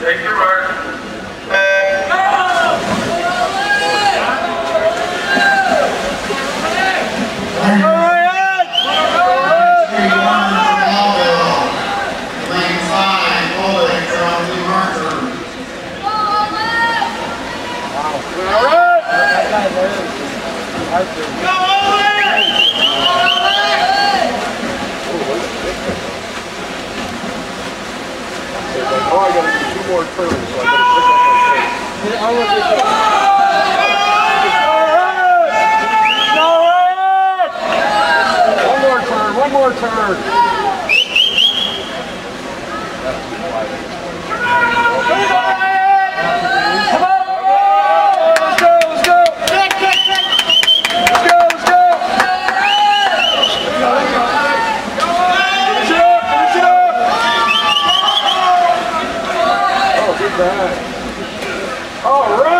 Take your mark. Lane more turns, so I gotta pick up my pace. One more turn, one more turn. Back. All right.